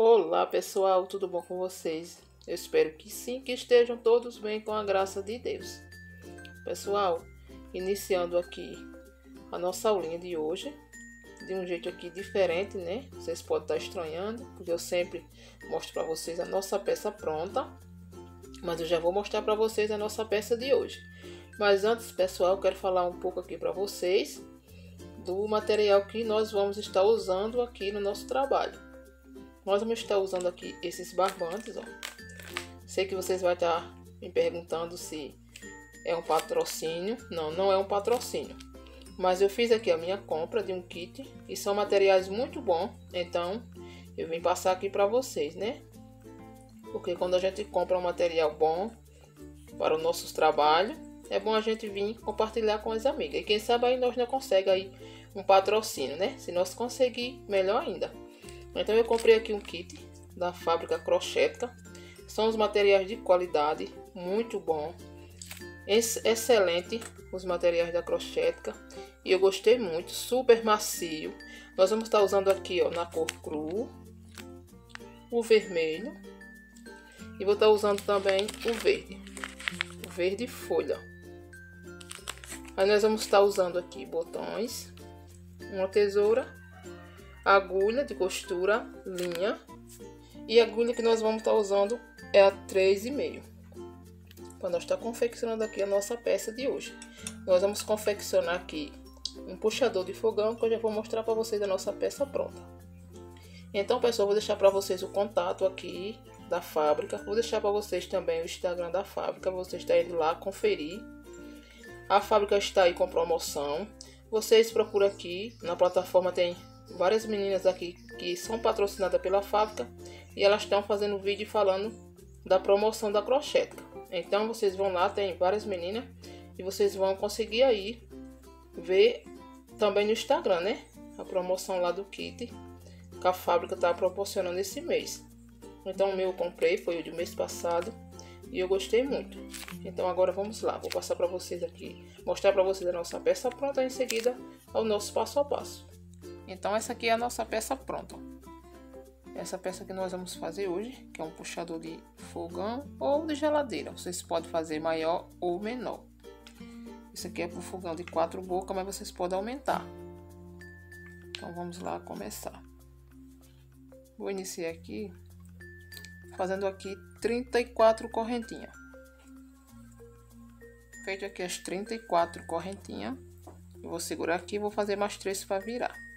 Olá pessoal, tudo bom com vocês? Eu espero que sim, que estejam todos bem com a graça de Deus. Pessoal, iniciando aqui a nossa aulinha de hoje, de um jeito aqui diferente, né? Vocês podem estar estranhando, porque eu sempre mostro para vocês a nossa peça pronta, mas eu já vou mostrar para vocês a nossa peça de hoje. Mas antes, pessoal, eu quero falar um pouco aqui para vocês do material que nós vamos estar usando aqui no nosso trabalho. Nós vamos estar usando aqui esses barbantes, ó. Sei que vocês vão estar me perguntando se é um patrocínio. Não, não é um patrocínio. Mas eu fiz aqui a minha compra de um kit e são materiais muito bons. Então, eu vim passar aqui para vocês, né? Porque quando a gente compra um material bom para os nossos trabalhos, é bom a gente vir compartilhar com as amigas. E quem sabe aí nós não consegue aí um patrocínio, né? Se nós conseguir, melhor ainda. Então eu comprei aqui um kit da fábrica Crochetka. São os materiais de qualidade, muito bom. Excelente os materiais da Crochetka. E eu gostei muito, super macio. Nós vamos estar usando aqui, ó, na cor cru. O vermelho. E vou estar usando também o verde. O verde folha. Aí nós vamos estar usando aqui botões uma tesoura, agulha de costura, linha e a agulha que nós vamos estar usando é a 3,5 para nós estar confeccionando aqui a nossa peça de hoje. Nós vamos confeccionar aqui um puxador de fogão que eu já vou mostrar para vocês a nossa peça pronta. Então, pessoal, vou deixar para vocês o contato aqui da fábrica. Vou deixar para vocês também o Instagram da fábrica, vocês estão indo lá conferir. A fábrica está aí com promoção. Vocês procuram aqui, na plataforma tem várias meninas aqui que são patrocinadas pela fábrica e elas estão fazendo vídeo falando da promoção da crocheta. Então vocês vão lá, tem várias meninas e vocês vão conseguir aí ver também no Instagram, né? A promoção lá do kit que a fábrica está proporcionando esse mês. Então o meu eu comprei, foi o de mês passado e eu gostei muito. Então agora vamos lá, vou passar para vocês aqui, mostrar para vocês a nossa peça pronta em seguida ao nosso passo a passo. Então essa aqui é a nossa peça pronta. Essa peça que nós vamos fazer hoje, que é um puxador de fogão ou de geladeira. Vocês podem fazer maior ou menor. Isso aqui é para o fogão de quatro bocas, mas vocês podem aumentar. Então vamos lá começar. Vou iniciar aqui fazendo aqui 34 correntinhas. Feito aqui as 34 correntinhas, eu vou segurar aqui e vou fazer mais três para virar.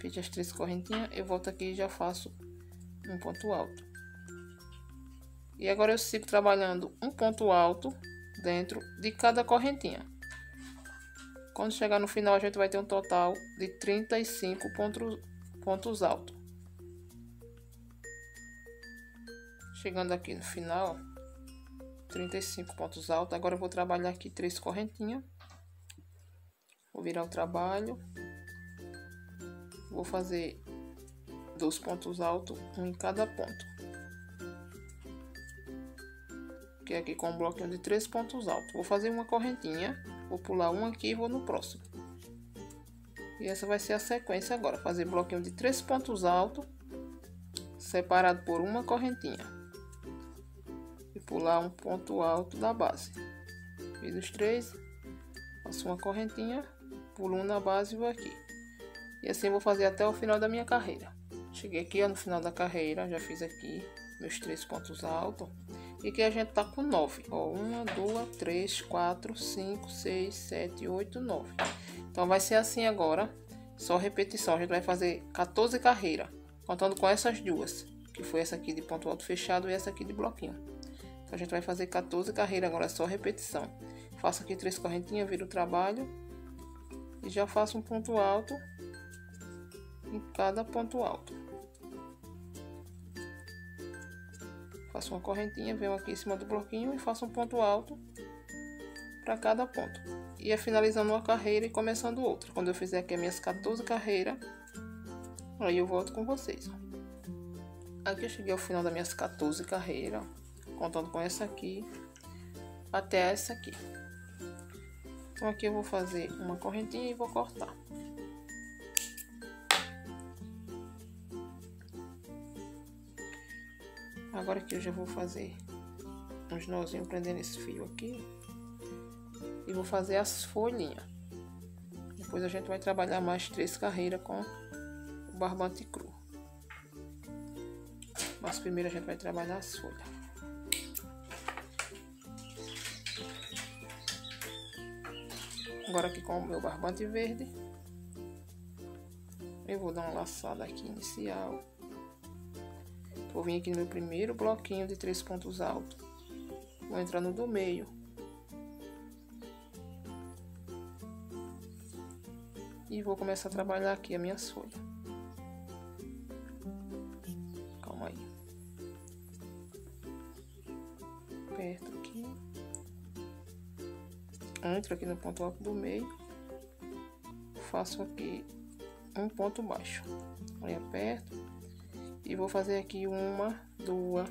Feito as três correntinhas, eu volto aqui e já faço um ponto alto. E agora eu sigo trabalhando um ponto alto dentro de cada correntinha. Quando chegar no final, a gente vai ter um total de 35 pontos, pontos altos. Chegando aqui no final, 35 pontos altos. Agora eu vou trabalhar aqui três correntinhas. Vou virar o trabalho. Vou fazer dois pontos altos, um em cada ponto. Que é aqui com um bloquinho de três pontos altos. Vou fazer uma correntinha, vou pular um aqui e vou no próximo. E essa vai ser a sequência agora. Fazer bloquinho de três pontos altos, separado por uma correntinha pular um ponto alto da base. Fiz os três, faço uma correntinha, pulo um na base e vou aqui. E assim vou fazer até o final da minha carreira. Cheguei aqui ó, no final da carreira, já fiz aqui meus três pontos altos. E aqui a gente tá com nove. Ó, uma, duas, três, quatro, cinco, seis, sete, oito, nove. Então vai ser assim agora, só repetição. A gente vai fazer 14 carreiras, contando com essas duas. Que foi essa aqui de ponto alto fechado e essa aqui de bloquinho. Então, a gente vai fazer 14 carreiras agora, só repetição. Faço aqui três correntinhas, viro o trabalho. E já faço um ponto alto em cada ponto alto. Faço uma correntinha, venho aqui em cima do bloquinho e faço um ponto alto para cada ponto. E é finalizando uma carreira e começando outra. Quando eu fizer aqui as minhas 14 carreiras, aí eu volto com vocês. Aqui eu cheguei ao final das minhas 14 carreiras contando com essa aqui até essa aqui. Então aqui eu vou fazer uma correntinha e vou cortar. Agora aqui eu já vou fazer uns nozinhos prendendo esse fio aqui. E vou fazer as folhinhas. Depois a gente vai trabalhar mais três carreiras com o barbante cru. Mas primeiro a gente vai trabalhar as folhas. Agora aqui com o meu barbante verde. Eu vou dar uma laçada aqui inicial. Vou vir aqui no meu primeiro bloquinho de três pontos altos. Vou entrar no do meio. E vou começar a trabalhar aqui as minhas folhas. Calma aí. Aperto aqui. Entro aqui no ponto alto do meio. Faço aqui um ponto baixo. Aí aperto e vou fazer aqui uma, duas,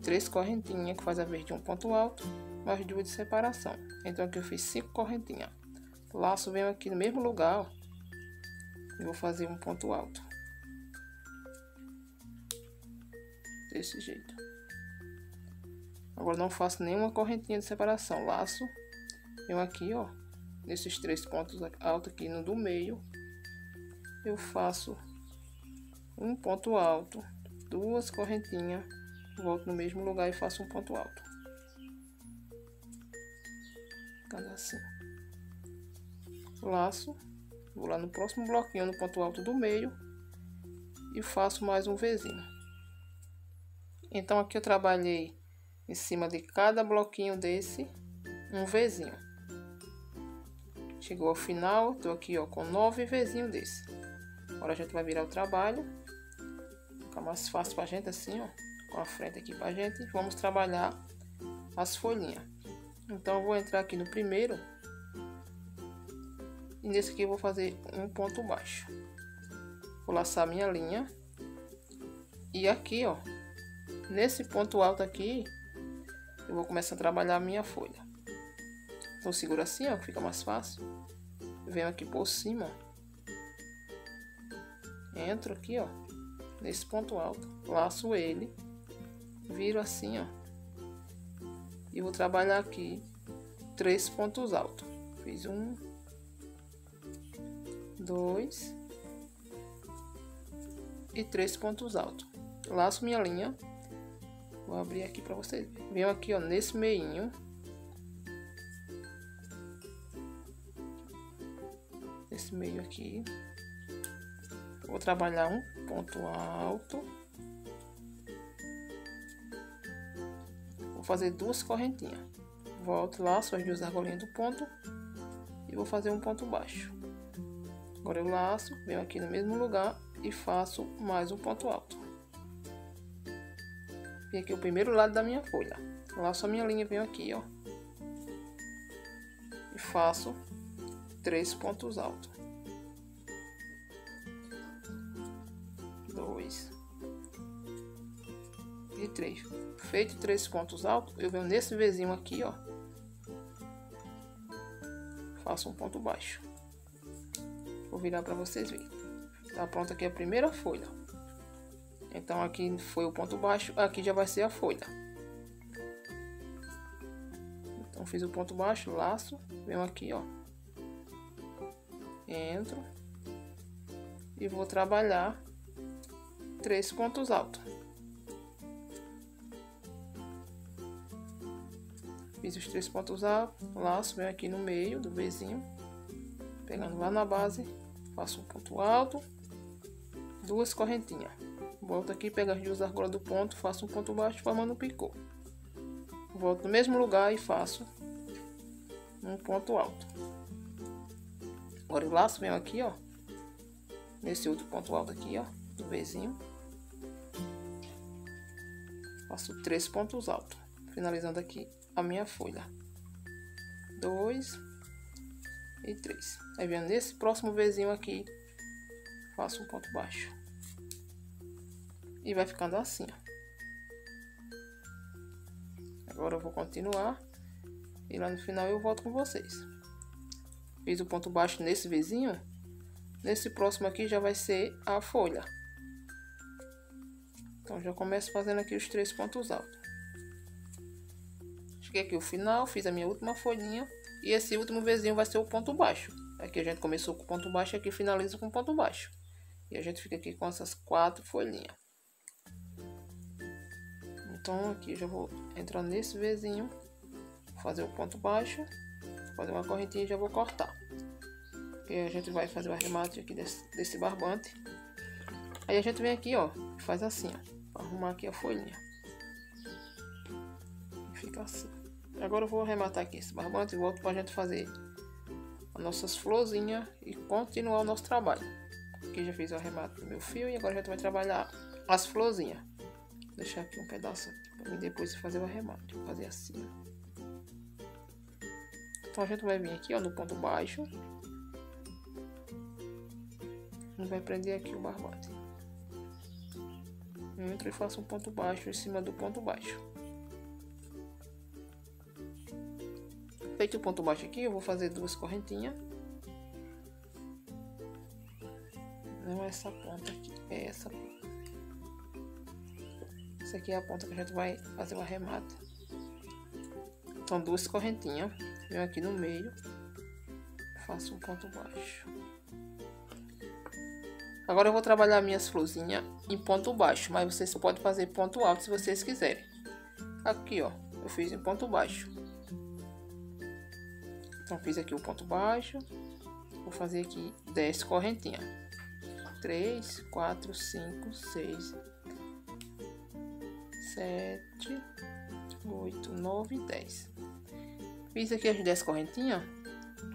três correntinhas que faz a vez de um ponto alto, mais duas de separação. Então aqui eu fiz cinco correntinhas. Laço venho aqui no mesmo lugar, ó, e vou fazer um ponto alto. Desse jeito. Agora não faço nenhuma correntinha de separação. Laço, venho aqui, ó, nesses três pontos altos aqui no do meio, eu faço um ponto alto, duas correntinhas, volto no mesmo lugar e faço um ponto alto. Ficando assim. Laço, vou lá no próximo bloquinho, no ponto alto do meio, e faço mais um Vzinho. Então, aqui eu trabalhei em cima de cada bloquinho desse, um Vzinho. Chegou ao final, tô aqui ó, com nove Vzinho desse. Agora a gente vai virar o trabalho Fica mais fácil pra gente assim, ó. Com a frente aqui pra gente. Vamos trabalhar as folhinhas. Então, eu vou entrar aqui no primeiro. E nesse aqui eu vou fazer um ponto baixo. Vou laçar minha linha. E aqui, ó. Nesse ponto alto aqui, eu vou começar a trabalhar a minha folha. Então, segura assim, ó, fica mais fácil. Venho aqui por cima, Entro aqui, ó nesse ponto alto, laço ele, viro assim, ó, e vou trabalhar aqui três pontos altos. Fiz um, dois e três pontos altos. Laço minha linha, vou abrir aqui para vocês verem. Venho aqui, ó, nesse meinho. Esse meio aqui. Vou trabalhar um ponto alto. Vou fazer duas correntinhas. Volto lá, as duas argolinhas do ponto. E vou fazer um ponto baixo. Agora eu laço, venho aqui no mesmo lugar e faço mais um ponto alto. Vem aqui o primeiro lado da minha folha. Laço a minha linha, venho aqui, ó. E faço três pontos altos. De três. Feito três pontos altos, eu venho nesse vizinho aqui, ó. Faço um ponto baixo. Vou virar para vocês verem. Tá pronto aqui a primeira folha. Então aqui foi o ponto baixo, aqui já vai ser a folha. Então fiz o ponto baixo, laço, venho aqui, ó. Entro e vou trabalhar três pontos altos. Fiz os três pontos altos, laço, venho aqui no meio do Vzinho, pegando lá na base, faço um ponto alto, duas correntinhas. Volto aqui, pego as duas argolas do ponto, faço um ponto baixo, formando um picô. Volto no mesmo lugar e faço um ponto alto. Agora eu laço, venho aqui, ó, nesse outro ponto alto aqui, ó, do Vzinho. Faço três pontos altos, finalizando aqui a minha folha. Dois e três. Aí vendo nesse próximo vizinho aqui, faço um ponto baixo. E vai ficando assim, ó. Agora eu vou continuar. E lá no final eu volto com vocês. Fiz o ponto baixo nesse vizinho. Nesse próximo aqui já vai ser a folha. Então já começo fazendo aqui os três pontos altos. Cheguei aqui o final, fiz a minha última folhinha. E esse último vizinho vai ser o ponto baixo. Aqui a gente começou com ponto baixo aqui finaliza com ponto baixo. E a gente fica aqui com essas quatro folhinhas. Então aqui já vou entrar nesse vizinho, fazer o ponto baixo, fazer uma correntinha e já vou cortar. E a gente vai fazer o arremate aqui desse, desse barbante. Aí a gente vem aqui, ó, faz assim, ó, arrumar aqui a folhinha. Fica assim. Agora eu vou arrematar aqui esse barbante e volto pra gente fazer as nossas florzinhas e continuar o nosso trabalho. Aqui já fiz o arremate do meu fio e agora a gente vai trabalhar as florzinhas. Vou deixar aqui um pedaço para mim depois fazer o arremate. Vou fazer assim. Então a gente vai vir aqui ó, no ponto baixo. E vai prender aqui o barbante. Entro e faço um ponto baixo em cima do ponto baixo. Feito o ponto baixo aqui, eu vou fazer duas correntinhas. Não é essa ponta aqui, é essa. Essa aqui é a ponta que a gente vai fazer o arremate. Então, duas correntinhas. Venho aqui no meio. Faço um ponto baixo. Agora eu vou trabalhar minhas florzinhas em ponto baixo, mas vocês podem fazer ponto alto se vocês quiserem. Aqui, ó, eu fiz em ponto baixo. Então, fiz aqui o ponto baixo. Vou fazer aqui 10 correntinhas. 3, 4, 5, 6, 7, 8, 9 10. Fiz aqui as 10 correntinhas.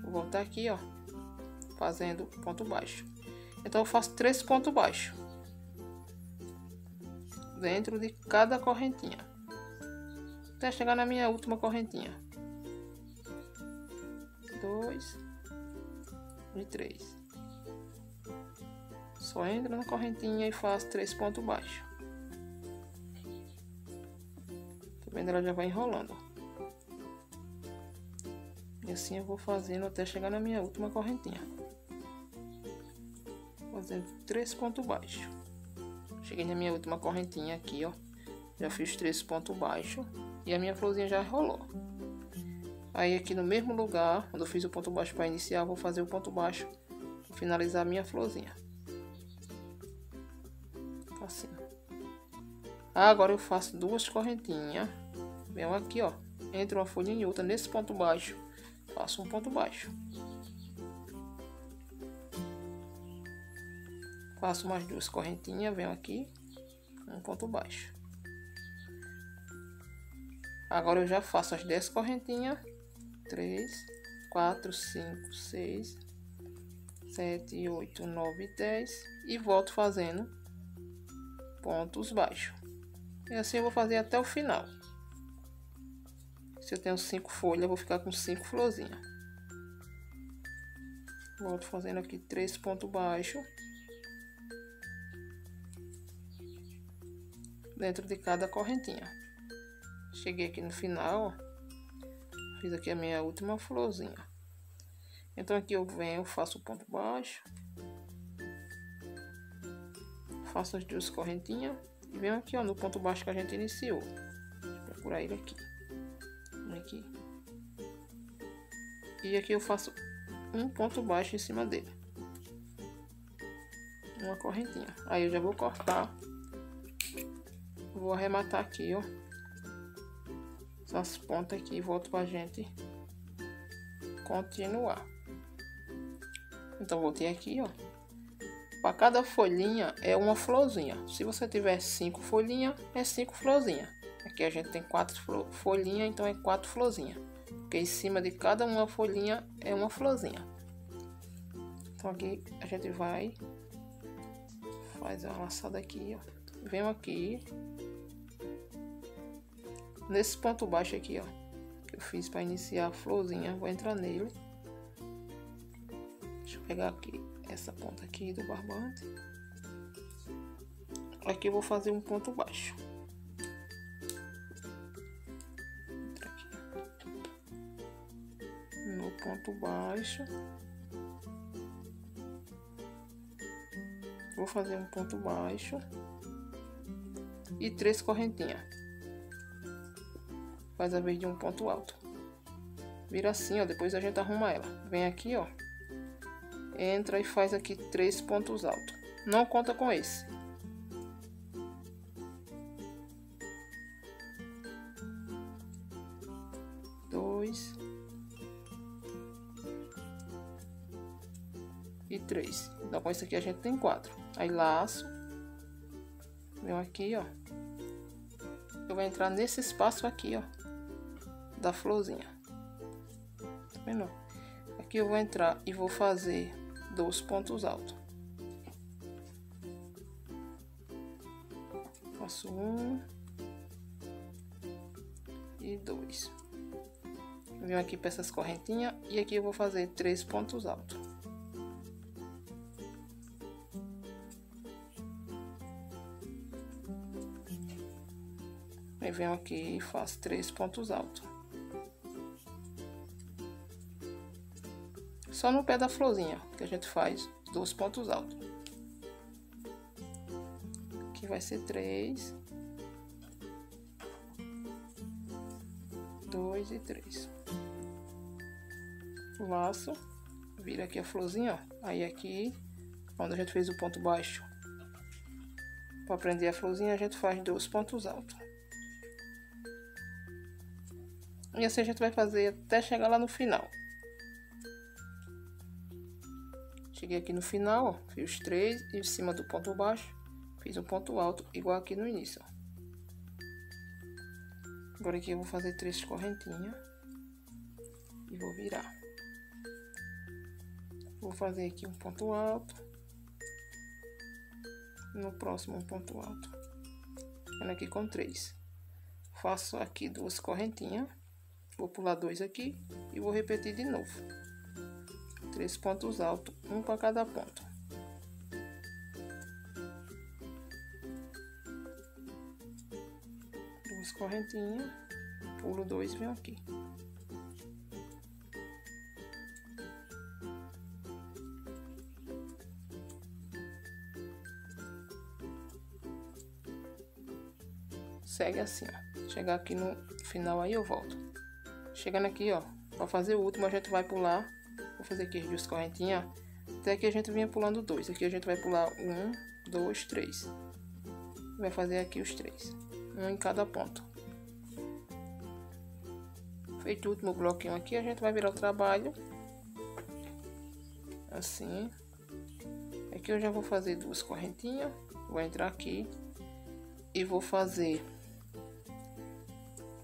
Vou voltar aqui, ó. Fazendo ponto baixo. Então, eu faço 3 pontos baixos. Dentro de cada correntinha. Até chegar na minha última correntinha dois e três. Só entra na correntinha e faz três pontos baixos. Tá vendo? Ela já vai enrolando. E assim eu vou fazendo até chegar na minha última correntinha. Fazendo três pontos baixos. Cheguei na minha última correntinha aqui, ó. Já fiz três pontos baixos. E a minha florzinha já rolou. Aí aqui no mesmo lugar, quando eu fiz o ponto baixo para iniciar, vou fazer o ponto baixo finalizar a minha florzinha. Assim. Agora eu faço duas correntinhas. Venho aqui, ó. Entre uma folha e outra nesse ponto baixo. Faço um ponto baixo. Faço mais duas correntinhas, venho aqui. Um ponto baixo. Agora eu já faço as 10 correntinhas três, quatro, cinco, seis, sete, oito, nove, dez e volto fazendo pontos baixos. E assim eu vou fazer até o final. Se eu tenho cinco folhas, eu vou ficar com cinco florzinhas. Volto fazendo aqui três pontos baixos. Dentro de cada correntinha. Cheguei aqui no final. Fiz aqui a minha última florzinha. Então aqui eu venho, faço o ponto baixo. Faço as duas correntinhas. E venho aqui, ó, no ponto baixo que a gente iniciou. Deixa eu procurar ele aqui. Aqui. E aqui eu faço um ponto baixo em cima dele. Uma correntinha. Aí eu já vou cortar. Vou arrematar aqui, ó essas pontas aqui volto pra gente continuar. Então, voltei aqui, ó. Para cada folhinha é uma florzinha. Se você tiver cinco folhinhas, é cinco florzinhas. Aqui a gente tem quatro folhinhas, então é quatro florzinhas. Porque em cima de cada uma folhinha é uma florzinha. Então aqui a gente vai faz a laçada aqui, ó. Venho aqui nesse ponto baixo aqui, ó, que eu fiz para iniciar a florzinha, vou entrar nele. Deixa eu pegar aqui essa ponta aqui do barbante. Aqui eu vou fazer um ponto baixo. No ponto baixo. Vou fazer um ponto baixo. e três correntinhas. Faz a vez de um ponto alto. Vira assim, ó, depois a gente arruma ela. Vem aqui, ó. Entra e faz aqui três pontos altos. Não conta com esse. Dois. E três. Então com isso aqui a gente tem quatro. Aí laço. Venho aqui, ó. Eu vou entrar nesse espaço aqui, ó. Da florzinha. Tá vendo? Aqui eu vou entrar e vou fazer dois pontos altos. Faço um. E dois. Venho aqui para essas correntinhas e aqui eu vou fazer três pontos altos. Aí venho aqui e faço três pontos altos. Só no pé da florzinha que a gente faz dois pontos altos. Aqui vai ser três. Dois e três. Laço. Vira aqui a florzinha, ó. Aí aqui, onde a gente fez o ponto baixo. Para prender a florzinha, a gente faz dois pontos altos. E assim a gente vai fazer até chegar lá no final. Cheguei aqui no final, ó, fiz os três e em cima do ponto baixo fiz um ponto alto, igual aqui no início, ó. Agora aqui eu vou fazer três correntinhas e vou virar. Vou fazer aqui um ponto alto. No próximo um ponto alto. Aqui com três. Faço aqui duas correntinhas. Vou pular dois aqui e vou repetir de novo. Três pontos altos, um para cada ponto. Duas correntinhas, pulo dois, venho aqui. Segue assim, ó. Chegar aqui no final aí eu volto. Chegando aqui, ó, para fazer o último a gente vai pular, vou fazer aqui as duas correntinhas, até que a gente vinha pulando dois. Aqui a gente vai pular um, dois, três. Vai fazer aqui os três, um em cada ponto. Feito o último bloquinho aqui, a gente vai virar o trabalho. Assim. Aqui eu já vou fazer duas correntinhas. Vou entrar aqui e vou fazer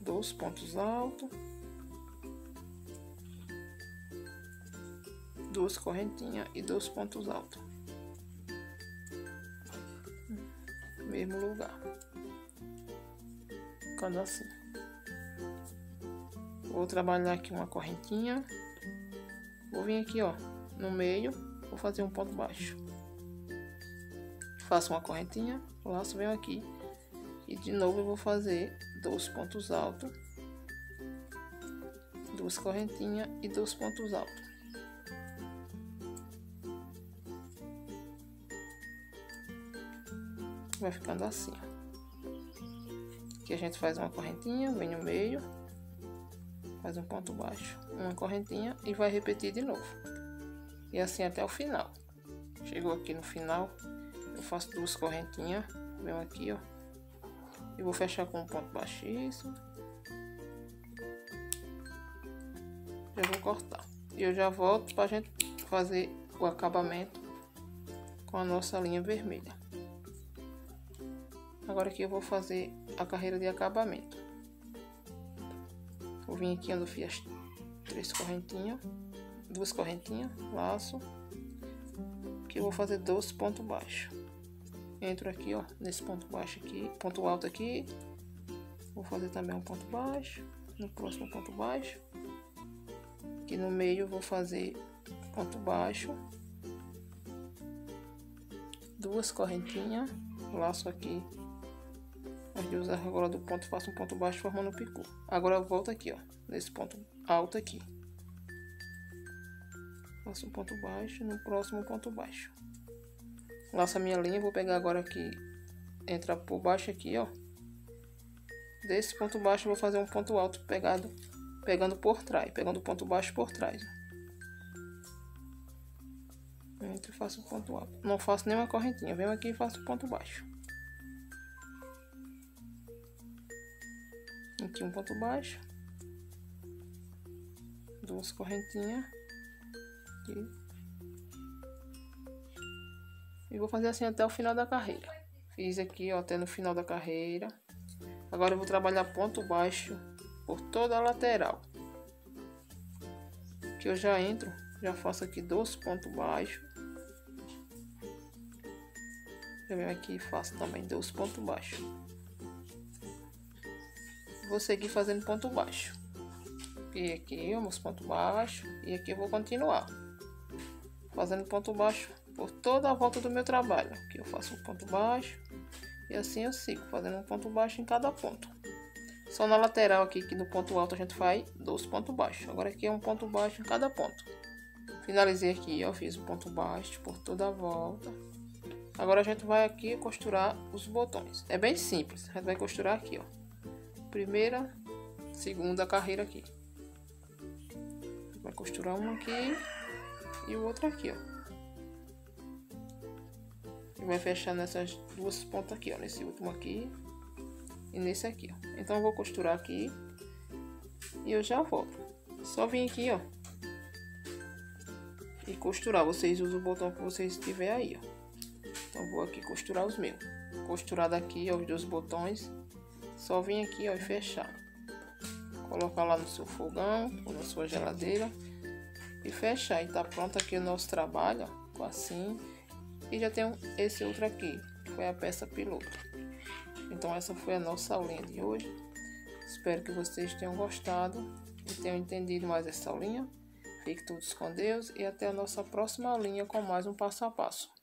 dois pontos altos. Duas correntinhas e dois pontos altos. Mesmo lugar. Ficando assim. Vou trabalhar aqui uma correntinha. Vou vir aqui, ó, no meio, vou fazer um ponto baixo. Faço uma correntinha, laço, venho aqui. E de novo eu vou fazer dois pontos altos. Duas correntinhas e dois pontos altos. Vai ficando assim. Aqui a gente faz uma correntinha, vem no meio, faz um ponto baixo, uma correntinha e vai repetir de novo. E assim até o final. Chegou aqui no final, eu faço duas correntinhas, venho aqui, ó. E vou fechar com um ponto baixíssimo. Já vou cortar. E eu já volto pra gente fazer o acabamento com a nossa linha vermelha. Agora aqui eu vou fazer a carreira de acabamento. Vou vir aqui onde eu fiz três correntinhas, duas correntinhas, laço. Aqui eu vou fazer dois pontos baixos. Entro aqui, ó, nesse ponto baixo aqui, ponto alto aqui. Vou fazer também um ponto baixo, no próximo ponto baixo. Aqui no meio eu vou fazer ponto baixo. Duas correntinhas, laço aqui as duas argolas do ponto, faço um ponto baixo formando um picu. Agora eu volto aqui, ó, nesse ponto alto aqui. Faço um ponto baixo, no próximo ponto baixo. Laço a minha linha, vou pegar agora aqui, entra por baixo aqui, ó, Desse ponto baixo eu vou fazer um ponto alto pegado, pegando por trás, pegando o ponto baixo por trás. Entro e faço um ponto alto. Não faço nenhuma correntinha, venho aqui e faço ponto baixo. Aqui um ponto baixo. Duas correntinhas. Aqui. E vou fazer assim até o final da carreira. Fiz aqui, ó, até no final da carreira. Agora eu vou trabalhar ponto baixo por toda a lateral. Que eu já entro, já faço aqui dois pontos baixos. Eu venho aqui e faço também dois pontos baixos. Vou seguir fazendo ponto baixo. E aqui, os pontos baixos. E aqui eu vou continuar. Fazendo ponto baixo por toda a volta do meu trabalho. Aqui eu faço um ponto baixo. E assim eu sigo, fazendo um ponto baixo em cada ponto. Só na lateral aqui, que no ponto alto a gente faz dois pontos baixos. Agora aqui é um ponto baixo em cada ponto. Finalizei aqui, ó, fiz o um ponto baixo por toda a volta. Agora a gente vai aqui costurar os botões. É bem simples, a gente vai costurar aqui, ó. Primeira, segunda carreira aqui. Vai costurar um aqui e o outro aqui, ó vai fechar nessas duas pontas aqui, ó, nesse último aqui e nesse aqui, ó. Então eu vou costurar aqui e eu já volto. Só vim aqui, ó, e costurar. Vocês usam o botão que vocês tiver aí, ó. Então vou aqui costurar os meus. Costurar daqui, ó, os dois botões. Só vim aqui, ó, e fechar. Colocar lá no seu fogão ou na sua geladeira e fechar. E tá pronto aqui o nosso trabalho, ó, assim. E já tenho esse outro aqui, que foi a peça piloto. Então essa foi a nossa aulinha de hoje. Espero que vocês tenham gostado e tenham entendido mais essa aulinha. Fique todos com Deus e até a nossa próxima aulinha com mais um passo a passo.